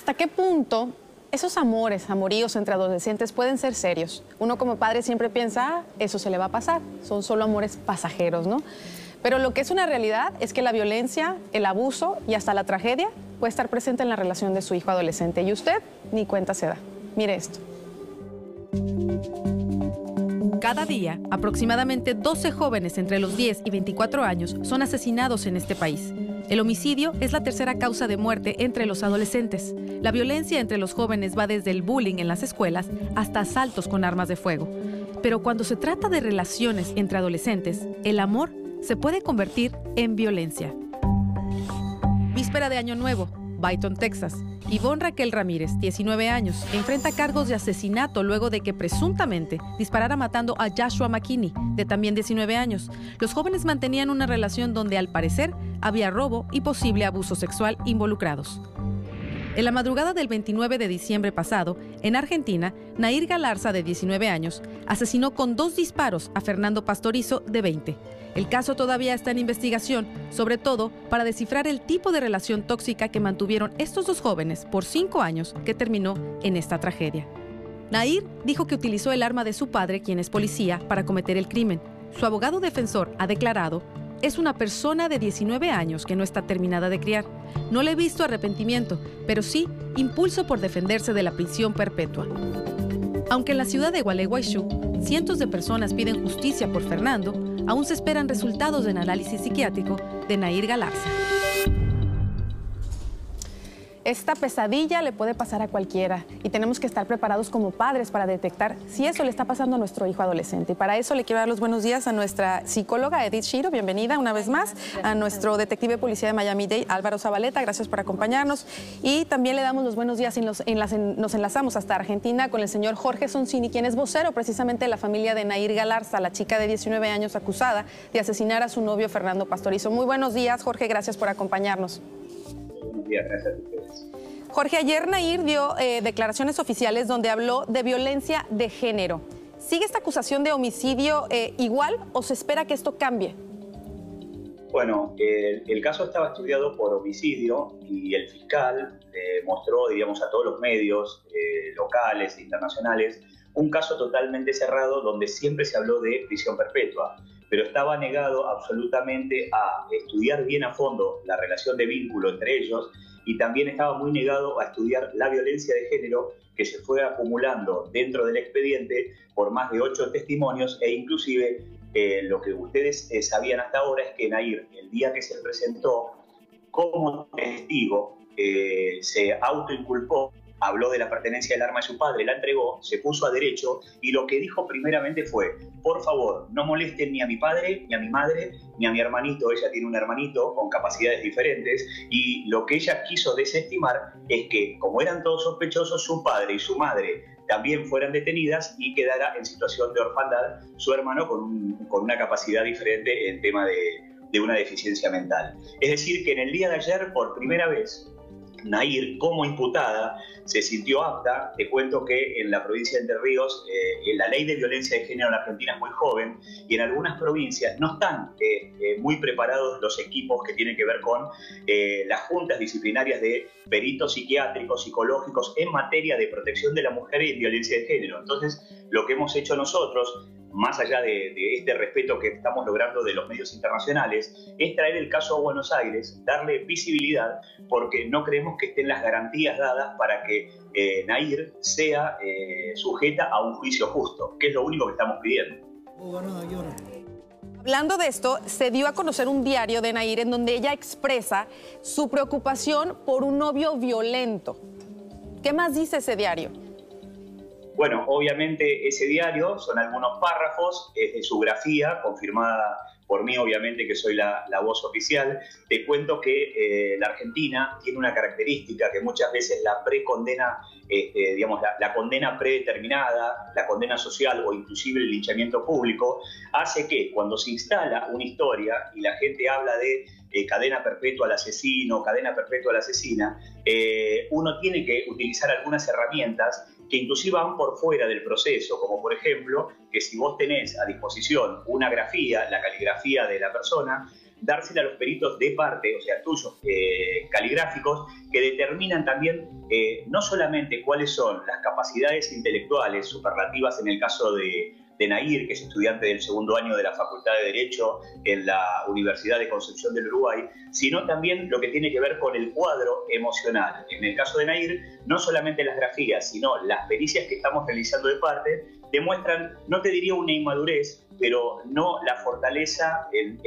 ¿Hasta qué punto esos amores, amoríos entre adolescentes pueden ser serios? Uno como padre siempre piensa, ah, eso se le va a pasar, son solo amores pasajeros, ¿no? Pero lo que es una realidad es que la violencia, el abuso y hasta la tragedia puede estar presente en la relación de su hijo adolescente. Y usted ni cuenta se da. Mire esto. Cada día, aproximadamente 12 jóvenes entre los 10 y 24 años son asesinados en este país. El homicidio es la tercera causa de muerte entre los adolescentes. La violencia entre los jóvenes va desde el bullying en las escuelas hasta asaltos con armas de fuego. Pero cuando se trata de relaciones entre adolescentes, el amor se puede convertir en violencia. Víspera de Año Nuevo, Byton, Texas. Yvonne Raquel Ramírez, 19 años, enfrenta cargos de asesinato luego de que presuntamente disparara matando a Joshua McKinney, de también 19 años. Los jóvenes mantenían una relación donde al parecer había robo y posible abuso sexual involucrados. En la madrugada del 29 de diciembre pasado, en Argentina, Nair Galarza, de 19 años, asesinó con dos disparos a Fernando Pastorizo, de 20. El caso todavía está en investigación, sobre todo para descifrar el tipo de relación tóxica que mantuvieron estos dos jóvenes por cinco años que terminó en esta tragedia. Nair dijo que utilizó el arma de su padre, quien es policía, para cometer el crimen. Su abogado defensor ha declarado, es una persona de 19 años que no está terminada de criar. No le he visto arrepentimiento, pero sí impulso por defenderse de la prisión perpetua. Aunque en la ciudad de Gualeguaychú cientos de personas piden justicia por Fernando, aún se esperan resultados del análisis psiquiátrico de Nair Galarza. Esta pesadilla le puede pasar a cualquiera y tenemos que estar preparados como padres para detectar si eso le está pasando a nuestro hijo adolescente. Y para eso le quiero dar los buenos días a nuestra psicóloga Edith Shiro, bienvenida una vez más, a nuestro detective de policía de Miami-Dade, Álvaro Zabaleta, gracias por acompañarnos. Y también le damos los buenos días y nos enlazamos hasta Argentina con el señor Jorge Soncini, quien es vocero precisamente de la familia de Nair Galarza, la chica de 19 años acusada de asesinar a su novio Fernando Pastorizo. Muy buenos días, Jorge, gracias por acompañarnos. Buenos días, gracias a ustedes. Jorge, ayer Nair dio eh, declaraciones oficiales donde habló de violencia de género. ¿Sigue esta acusación de homicidio eh, igual o se espera que esto cambie? Bueno, el, caso estaba estudiado por homicidio y el fiscal mostró, digamos, a todos los medios eh, locales e internacionales un caso totalmente cerrado donde siempre se habló de prisión perpetua, pero estaba negado absolutamente a estudiar bien a fondo la relación de vínculo entre ellos y también estaba muy negado a estudiar la violencia de género que se fue acumulando dentro del expediente por más de ocho testimonios e inclusive eh, lo que ustedes eh, sabían hasta ahora es que Nair, el día que se presentó como testigo, eh, se autoinculpó habló de la pertenencia del arma de su padre, la entregó, se puso a derecho y lo que dijo primeramente fue, por favor, no molesten ni a mi padre, ni a mi madre, ni a mi hermanito, ella tiene un hermanito con capacidades diferentes y lo que ella quiso desestimar es que como eran todos sospechosos, su padre y su madre también fueran detenidas y quedara en situación de orfandad su hermano con, con una capacidad diferente en tema de, de una deficiencia mental. Es decir, que en el día de ayer, por primera vez, Nair, como imputada, se sintió apta. Te cuento que en la provincia de Entre Ríos eh, la ley de violencia de género en Argentina es muy joven y en algunas provincias no están eh, eh, muy preparados los equipos que tienen que ver con las juntas disciplinarias de peritos psiquiátricos, psicológicos en materia de protección de la mujer y violencia de género. Entonces, lo que hemos hecho nosotros más allá de, este respeto que estamos logrando de los medios internacionales, es traer el caso a Buenos Aires, darle visibilidad, porque no creemos que estén las garantías dadas para que eh, Nair sea eh, sujeta a un juicio justo, que es lo único que estamos pidiendo. Hablando de esto, se dio a conocer un diario de Nair en donde ella expresa su preocupación por un novio violento. ¿Qué más dice ese diario? Bueno, obviamente ese diario son algunos párrafos, es de su grafía, confirmada por mí, obviamente, que soy la, voz oficial. Te cuento que eh, la Argentina tiene una característica que muchas veces la precondena, este, digamos, la, condena predeterminada, la condena social o inclusive el linchamiento público, hace que cuando se instala una historia y la gente habla de eh, cadena perpetua al asesino, cadena perpetua a la asesina, eh, uno tiene que utilizar algunas herramientas que inclusive van por fuera del proceso, como por ejemplo que si vos tenés a disposición una grafía, la caligrafía de la persona, dársela a los peritos de parte, o sea, tuyos, eh, caligráficos, que determinan también eh, no solamente cuáles son las capacidades intelectuales superlativas en el caso de, de Nair, que es estudiante del segundo año de la Facultad de Derecho en la Universidad de Concepción del Uruguay, sino también lo que tiene que ver con el cuadro emocional. En el caso de Nair, no solamente las grafías, sino las pericias que estamos realizando de parte, demuestran, no te diría una inmadurez, pero no la fortaleza, el,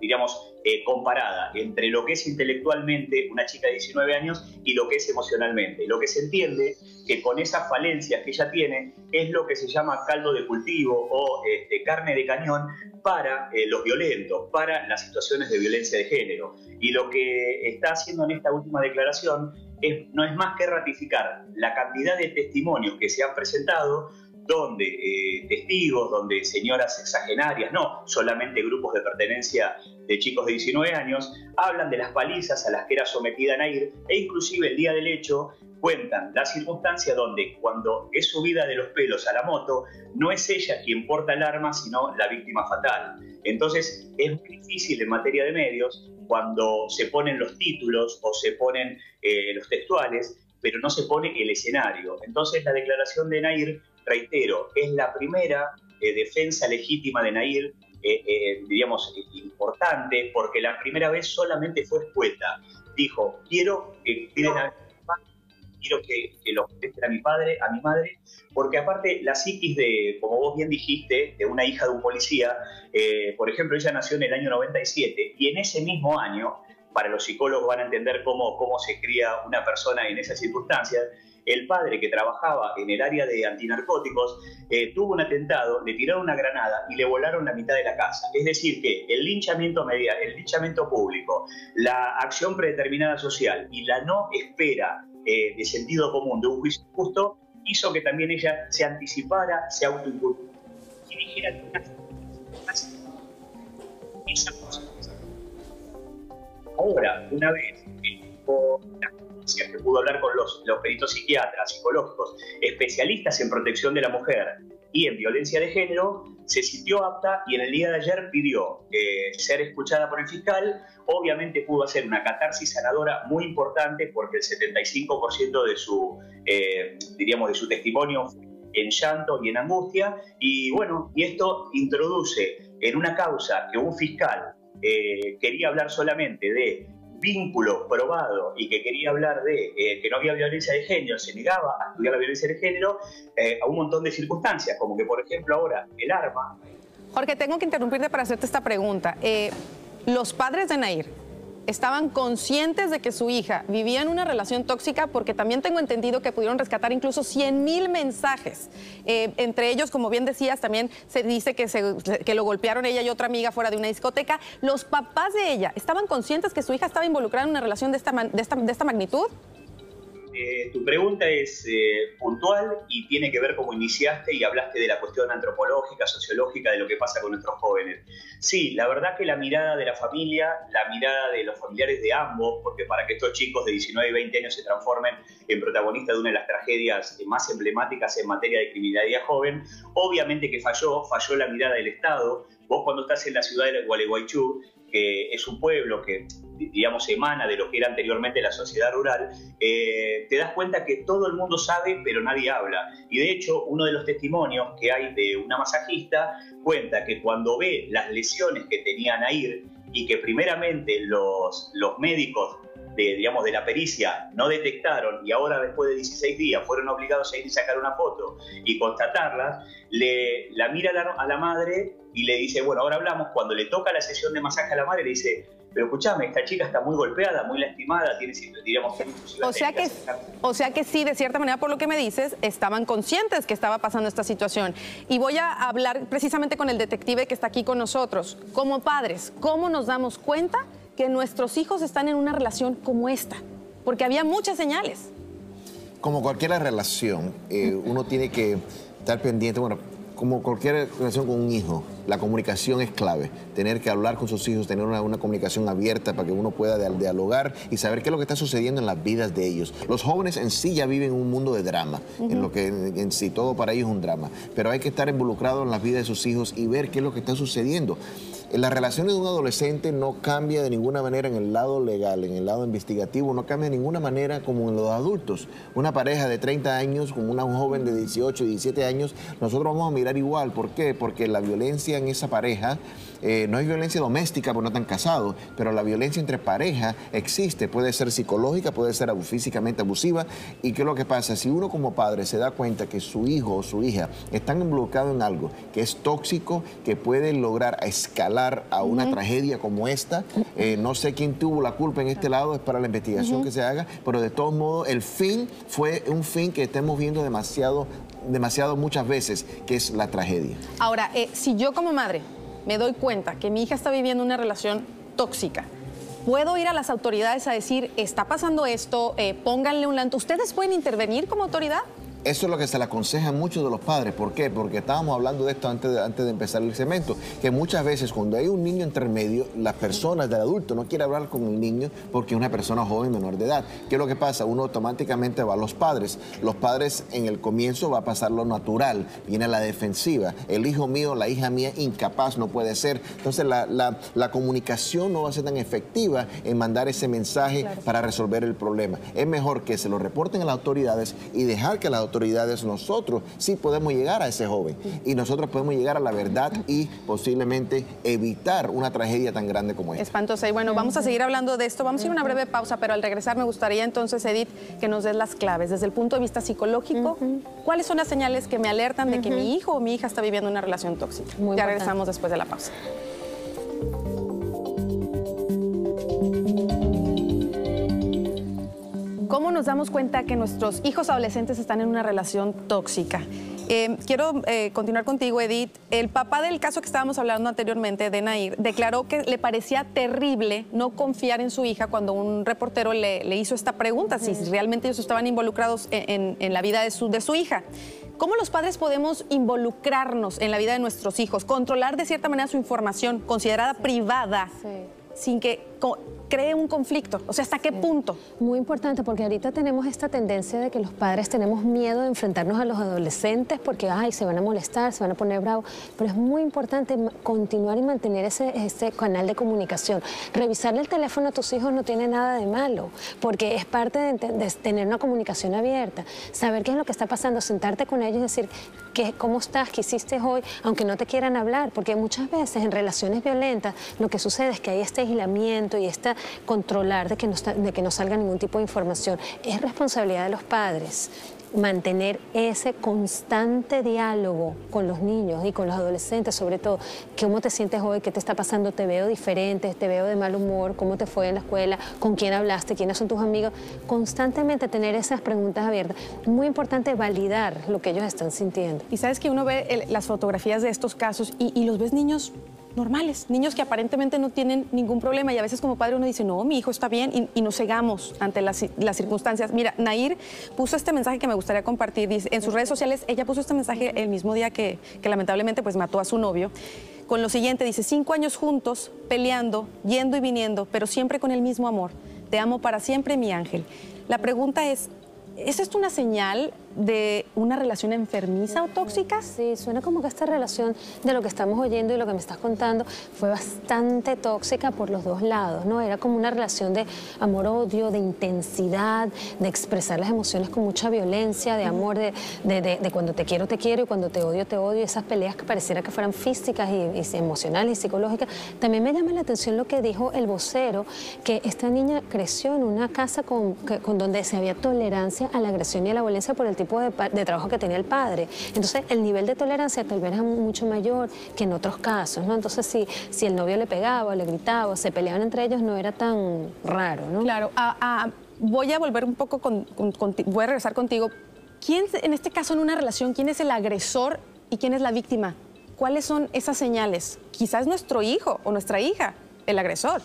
diríamos, eh, comparada entre lo que es intelectualmente una chica de 19 años y lo que es emocionalmente. Lo que se entiende que con esas falencias que ella tiene es lo que se llama caldo de cultivo o este, carne de cañón para eh, los violentos, para las situaciones de violencia de género. Y lo que está haciendo en esta última declaración es, no es más que ratificar la cantidad de testimonios que se han presentado donde eh, testigos, donde señoras exagenarias, no solamente grupos de pertenencia de chicos de 19 años, hablan de las palizas a las que era sometida Nair e inclusive el día del hecho cuentan la circunstancia donde cuando es subida de los pelos a la moto, no es ella quien porta el arma, sino la víctima fatal. Entonces es muy difícil en materia de medios cuando se ponen los títulos o se ponen eh, los textuales, pero no se pone el escenario. Entonces la declaración de Nair reitero, es la primera eh, defensa legítima de Nair, eh, eh, diríamos, importante, porque la primera vez solamente fue escueta. Dijo, quiero que quiero que, lo contesten a mi padre, a mi madre, porque aparte la psiquis de, como vos bien dijiste, de una hija de un policía, por ejemplo, ella nació en el año 97 y en ese mismo año, para los psicólogos van a entender cómo, cómo se cría una persona en esas circunstancias, el padre que trabajaba en el área de antinarcóticos eh, tuvo un atentado, le tiraron una granada y le volaron la mitad de la casa. Es decir, que el linchamiento media, el linchamiento público, la acción predeterminada social y la no espera eh, de sentido común de un juicio justo hizo que también ella se anticipara, se autoinculpara. Ahora, una vez pudo hablar con los, peritos psiquiatras, psicológicos, especialistas en protección de la mujer y en violencia de género, se sintió apta y en el día de ayer pidió eh, ser escuchada por el fiscal. Obviamente pudo hacer una catarsis sanadora muy importante porque el 75% de su, eh, diríamos, de su testimonio en llanto y en angustia. Y bueno, y esto introduce en una causa que un fiscal eh, quería hablar solamente de vínculo probado y que quería hablar de eh, que no había violencia de género, se negaba a estudiar la violencia de género eh, a un montón de circunstancias, como que por ejemplo ahora el arma. Jorge, tengo que interrumpirte para hacerte esta pregunta. Eh, los padres de Nair, estaban conscientes de que su hija vivía en una relación tóxica porque también tengo entendido que pudieron rescatar incluso 100 mil mensajes. Eh, entre ellos, como bien decías, también se dice que, que lo golpearon ella y otra amiga fuera de una discoteca. ¿Los papás de ella estaban conscientes que su hija estaba involucrada en una relación de esta, de esta, de esta magnitud? Eh, tu pregunta es eh, puntual y tiene que ver como iniciaste y hablaste de la cuestión antropológica, sociológica de lo que pasa con nuestros jóvenes. Sí, la verdad que la mirada de la familia, la mirada de los familiares de ambos, porque para que estos chicos de 19 y 20 años se transformen en protagonistas de una de las tragedias más emblemáticas en materia de criminalidad joven, obviamente que falló, falló la mirada del Estado. Vos cuando estás en la ciudad de Gualeguaychú que es un pueblo que, digamos, emana de lo que era anteriormente la sociedad rural, eh, te das cuenta que todo el mundo sabe, pero nadie habla. Y de hecho, uno de los testimonios que hay de una masajista cuenta que cuando ve las lesiones que tenían a ir y que primeramente los, los médicos de, digamos, de la pericia no detectaron y ahora después de 16 días fueron obligados a ir y sacar una foto y constatarlas, le, la mira a la, madre y le dice, bueno, ahora hablamos, cuando le toca la sesión de masaje a la madre, le dice, pero escúchame, esta chica está muy golpeada, muy lastimada, tiene, diríamos, o sea que O sea que sí, de cierta manera, por lo que me dices, estaban conscientes que estaba pasando esta situación. Y voy a hablar precisamente con el detective que está aquí con nosotros. Como padres, ¿cómo nos damos cuenta que nuestros hijos están en una relación como esta? Porque había muchas señales. Como cualquier relación, eh, uno tiene que estar pendiente, bueno, como cualquier relación con un hijo, la comunicación es clave. Tener que hablar con sus hijos, tener una, comunicación abierta para que uno pueda dialogar y saber qué es lo que está sucediendo en las vidas de ellos. Los jóvenes en sí ya viven un mundo de drama, en lo que en, sí todo para ellos es un drama. Pero hay que estar involucrado en las vidas de sus hijos y ver qué es lo que está sucediendo. La relación de un adolescente no cambia de ninguna manera en el lado legal, en el lado investigativo, no cambia de ninguna manera como en los adultos. Una pareja de 30 años con una joven de 18, 17 años, nosotros vamos a mirar igual. ¿Por qué? Porque la violencia en esa pareja eh, no es violencia doméstica porque no están casados, pero la violencia entre pareja existe. Puede ser psicológica, puede ser físicamente abusiva. ¿Y qué es lo que pasa? Si uno como padre se da cuenta que su hijo o su hija están involucrados en algo que es tóxico, que puede lograr escalar a una tragedia como esta. Eh, no sé quién tuvo la culpa en este lado, es para la investigación que se haga, pero de todos modos el fin fue un fin que estemos viendo demasiado, demasiado muchas veces, que es la tragedia. Ahora, eh, si yo como madre me doy cuenta que mi hija está viviendo una relación tóxica, puedo ir a las autoridades a decir, está pasando esto, eh, pónganle un lanto. ¿Ustedes pueden intervenir como autoridad? Eso es lo que se le aconseja a muchos de los padres. ¿Por qué? Porque estábamos hablando de esto antes de, antes de empezar el cemento, que muchas veces cuando hay un niño entre medio, las personas del adulto no quieren hablar con el niño porque es una persona joven menor de edad. ¿Qué es lo que pasa? Uno automáticamente va a los padres. Los padres en el comienzo va a pasar lo natural, viene la defensiva. El hijo mío, la hija mía, incapaz no puede ser. Entonces la, comunicación no va a ser tan efectiva en mandar ese mensaje para resolver el problema. Es mejor que se lo reporten a las autoridades y dejar que las autoridades, nosotros sí podemos llegar a ese joven y nosotros podemos llegar a la verdad y posiblemente evitar una tragedia tan grande como esta. Espantosa. Y bueno, vamos a seguir hablando de esto. Vamos a ir a una breve pausa, pero al regresar me gustaría entonces, Edith, que nos des las claves desde el punto de vista psicológico. ¿Cuáles son las señales que me alertan de que mi hijo o mi hija está viviendo una relación tóxica? ya regresamos después de la pausa. ¿Cómo nos damos cuenta que nuestros hijos adolescentes están en una relación tóxica? Eh, quiero eh, continuar contigo, Edith. El papá del caso que estábamos hablando anteriormente, de Nair, declaró que le parecía terrible no confiar en su hija cuando un reportero le, hizo esta pregunta, si realmente ellos estaban involucrados en, la vida de su, de su hija. ¿Cómo los padres podemos involucrarnos en la vida de nuestros hijos, controlar de cierta manera su información considerada privada, sin que cree un conflicto? O sea, ¿hasta qué punto? Muy importante porque ahorita tenemos esta tendencia de que los padres tenemos miedo de enfrentarnos a los adolescentes porque, ay, se van a molestar, se van a poner bravos, pero es muy importante continuar y mantener ese, ese canal de comunicación. Revisarle el teléfono a tus hijos no tiene nada de malo porque es parte de, de tener una comunicación abierta, saber qué es lo que está pasando, sentarte con ellos y decir, ¿qué, ¿cómo estás? ¿Qué hiciste hoy? Aunque no te quieran hablar, porque muchas veces en relaciones violentas lo que sucede es que hay este aislamiento y esta controlar de que no, de que no salga ningún tipo de información. Es responsabilidad de los padres mantener ese constante diálogo con los niños y con los adolescentes, sobre todo, cómo te sientes hoy, qué te está pasando, te veo diferente, te veo de mal humor, cómo te fue en la escuela, con quién hablaste, quiénes son tus amigos, constantemente tener esas preguntas abiertas. Muy importante validar lo que ellos están sintiendo. Y sabes que uno ve las fotografías de estos casos y, y los ves niños normales, niños que aparentemente no tienen ningún problema y a veces como padre uno dice, no, mi hijo está bien y, nos cegamos ante las, circunstancias. Mira, Nair puso este mensaje que me gustaría compartir, en sus redes sociales, ella puso este mensaje el mismo día que, que lamentablemente pues mató a su novio, con lo siguiente, dice, cinco años juntos, peleando, yendo y viniendo, pero siempre con el mismo amor. Te amo para siempre, mi ángel. La pregunta es, ¿es esto una señal de una relación enfermiza o tóxica? Sí, suena como que esta relación de lo que estamos oyendo y lo que me estás contando fue bastante tóxica por los dos lados, ¿no? Era como una relación de amor-odio, de intensidad, de expresar las emociones con mucha violencia, de amor, de, de, cuando te quiero, te quiero y cuando te odio, te odio, esas peleas que pareciera que fueran físicas y, emocionales y psicológicas. También me llama la atención lo que dijo el vocero, que esta niña creció en una casa con, con donde se había tolerancia a la agresión y a la violencia por el tipo de, trabajo que tenía el padre. Entonces, el nivel de tolerancia tal vez era mucho mayor que en otros casos, ¿no? Entonces, si, si el novio le pegaba le gritaba se peleaban entre ellos, no era tan raro, ¿no? Claro. voy a volver un poco con, voy a regresar contigo. ¿Quién, en este caso, en una relación, quién es el agresor y quién es la víctima? ¿Cuáles son esas señales? Quizás nuestro hijo o nuestra hija, el agresor.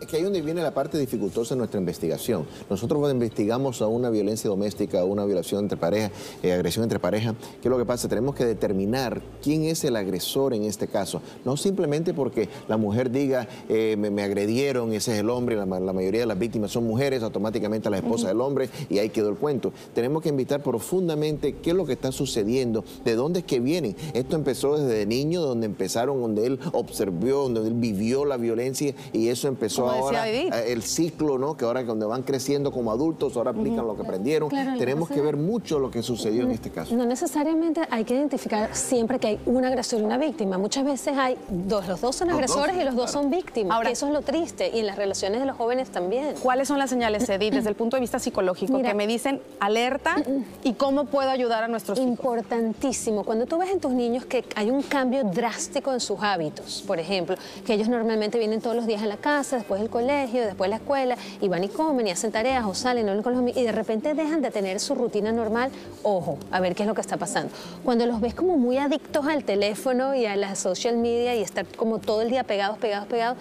Es que ahí donde viene la parte dificultosa de nuestra investigación. Nosotros cuando investigamos a una violencia doméstica, a una violación entre parejas, eh, agresión entre parejas, ¿qué es lo que pasa? Tenemos que determinar quién es el agresor en este caso. No simplemente porque la mujer diga, eh, me, agredieron, ese es el hombre, la, mayoría de las víctimas son mujeres, automáticamente la esposa del hombre, y ahí quedó el cuento. Tenemos que invitar profundamente qué es lo que está sucediendo, de dónde es que vienen. Esto empezó desde niño, donde empezaron, donde él observó, donde él vivió la violencia, y eso empezó ahora eh, el ciclo, ¿no? Que ahora cuando van creciendo como adultos, ahora aplican lo que aprendieron. Tenemos que ver mucho lo que sucedió en este caso. No necesariamente hay que identificar siempre que hay un agresor y una víctima. Muchas veces hay dos, los dos son agresores y los dos son víctimas. Ahora, eso es lo triste y en las relaciones de los jóvenes también. ¿Cuáles son las señales, Edith, desde el punto de vista psicológico, que me dicen alerta y cómo puedo ayudar a nuestros hijos? Importantísimo. Cuando tú ves en tus niños que hay un cambio drástico en sus hábitos, por ejemplo, que ellos normalmente vienen todos los días a la casa, después del colegio, después de la escuela, y van y comen y hacen tareas o salen con y de repente dejan de tener su rutina normal, ojo, a ver qué es lo que está pasando. Cuando los ves como muy adictos al teléfono y a la social media y estar como todo el día pegados, pegados, pegados,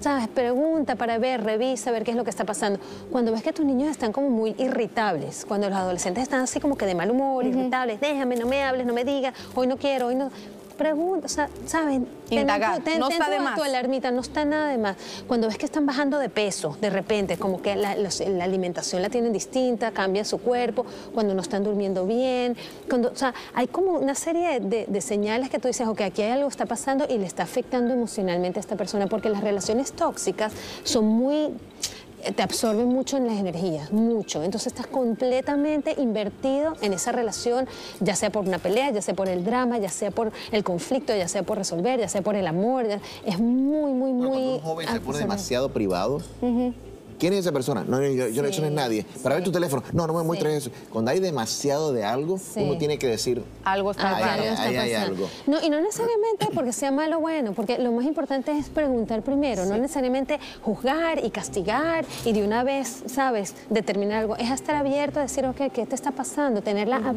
¿sabes? Pregunta para ver, revisa, ver qué es lo que está pasando. Cuando ves que tus niños están como muy irritables, cuando los adolescentes están así como que de mal humor, irritables, déjame, no me hables, no me digas, hoy no quiero, hoy no pregunta, o sea, ¿saben? Indagar, no está de más. Tu alarmita, no está nada de más. Cuando ves que están bajando de peso, de repente, como que la, alimentación la tienen distinta, cambia su cuerpo, cuando no están durmiendo bien, cuando, o sea, hay como una serie de, de señales que tú dices, ok, aquí hay algo que está pasando y le está afectando emocionalmente a esta persona, porque las relaciones tóxicas son muy te absorbe mucho en las energías, mucho. Entonces estás completamente invertido en esa relación, ya sea por una pelea, ya sea por el drama, ya sea por el conflicto, ya sea por resolver, ya sea por el amor. Es muy, muy, muy... Cuando un joven se pone demasiado privado, ¿Quién es esa persona? No, yo, yo no no es nadie. Para ver tu teléfono. No, no me muestres eso. Cuando hay demasiado de algo, uno tiene que decir. Algo está, hay, algo. No, y no necesariamente porque sea malo o bueno, porque lo más importante es preguntar primero, no necesariamente juzgar y castigar y de una vez, ¿sabes?, determinar algo. Es estar abierto a decir, ok, ¿qué te está pasando? Tener la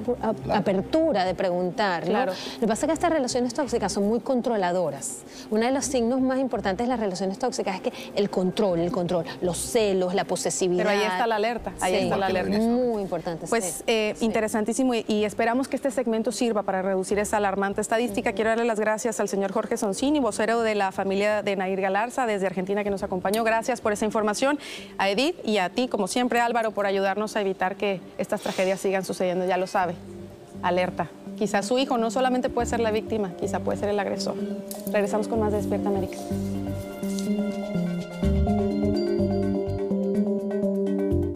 apertura de preguntar. Claro. Lo que pasa es que estas relaciones tóxicas son muy controladoras. Uno de los signos más importantes de las relaciones tóxicas es que el control, el control, los celos la posesividad. Pero ahí está la alerta, ahí está la alerta. Muy importante. Pues eh, interesantísimo y, esperamos que este segmento sirva para reducir esa alarmante estadística. Quiero darle las gracias al señor Jorge Sonsini, vocero de la familia de Nair Galarza desde Argentina que nos acompañó. Gracias por esa información. A Edith y a ti, como siempre, Álvaro, por ayudarnos a evitar que estas tragedias sigan sucediendo. Ya lo sabe. Alerta. Quizá su hijo no solamente puede ser la víctima, quizá puede ser el agresor. Regresamos con más de Despierta América.